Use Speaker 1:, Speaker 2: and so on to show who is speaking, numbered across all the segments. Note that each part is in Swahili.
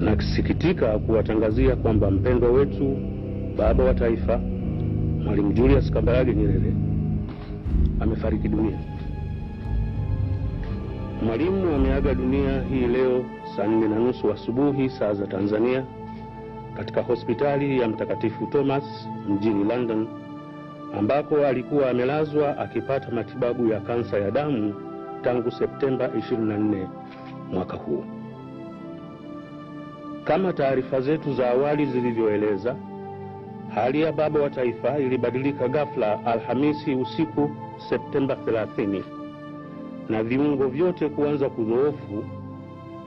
Speaker 1: Nasikitika kuwatangazia kwamba mpendwa wetu baba wa taifa Mwalimu Julius Kambarage Nyerere amefariki dunia. Mwalimu ameaga dunia hii leo saa nne na nusu asubuhi saa za Tanzania katika hospitali ya Mtakatifu Thomas mjini London ambako alikuwa amelazwa akipata matibabu ya kansa ya damu tangu Septemba 24 mwaka huu. Kama taarifa zetu za awali zilivyoeleza, hali ya baba wa taifa ilibadilika ghafla Alhamisi usiku Septemba 30 na viungo vyote kuanza kudhoofu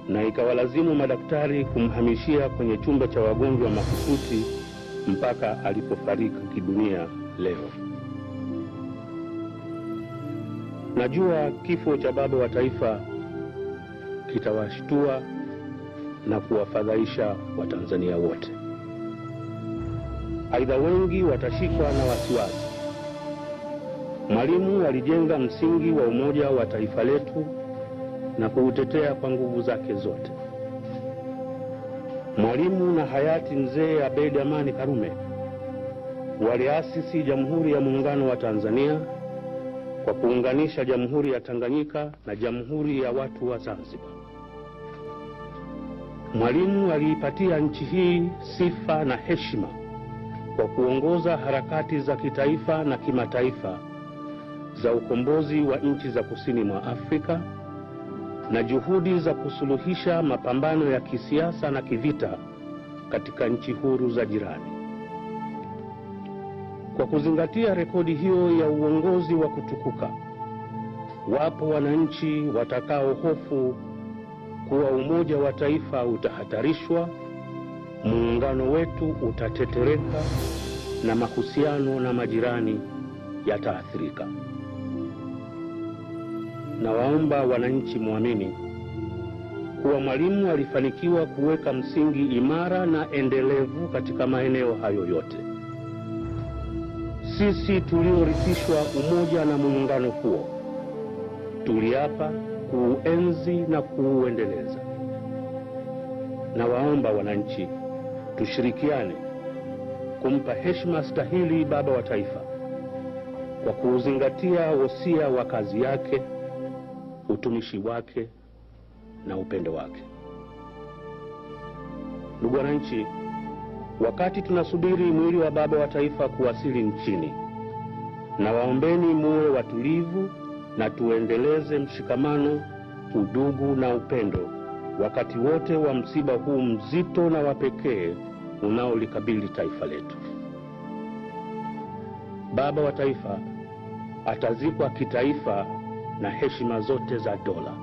Speaker 1: na ikawalazimu madaktari kumhamishia kwenye chumba cha wagonjwa mahututi mpaka alipofariki kidunia leo. Najua kifo cha baba wa taifa kitawashtua na kuwafadhaisha Watanzania wote. Aidha, wengi watashikwa na wasiwasi. Mwalimu alijenga msingi wa umoja wa taifa letu na kuutetea kwa nguvu zake zote. Mwalimu na hayati mzee Abeid Amani Karume waliasisi Jamhuri ya Muungano wa Tanzania kwa kuunganisha Jamhuri ya Tanganyika na Jamhuri ya Watu wa Zanzibar. Mwalimu aliipatia nchi hii sifa na heshima kwa kuongoza harakati za kitaifa na kimataifa za ukombozi wa nchi za kusini mwa Afrika na juhudi za kusuluhisha mapambano ya kisiasa na kivita katika nchi huru za jirani. Kwa kuzingatia rekodi hiyo ya uongozi wa kutukuka, wapo wananchi watakaohofu kuwa umoja wa taifa utahatarishwa, muungano wetu utatetereka na mahusiano na majirani yataathirika. Nawaomba wananchi mwamini kuwa Mwalimu alifanikiwa kuweka msingi imara na endelevu katika maeneo hayo yote. Sisi tuliorithishwa umoja na muungano huo tuliapa kuuenzi na kuuendeleza. Nawaomba wananchi tushirikiane kumpa heshima stahili baba wa taifa kwa kuuzingatia wosia wa kazi yake, utumishi wake na upendo wake. Ndugu wananchi, wakati tunasubiri mwili wa baba wa taifa kuwasili nchini, na waombeni muwe watulivu na tuendeleze mshikamano, udugu na upendo wakati wote wa msiba huu mzito na wa pekee unaolikabili taifa letu. Baba wa taifa atazikwa kitaifa na heshima zote za dola.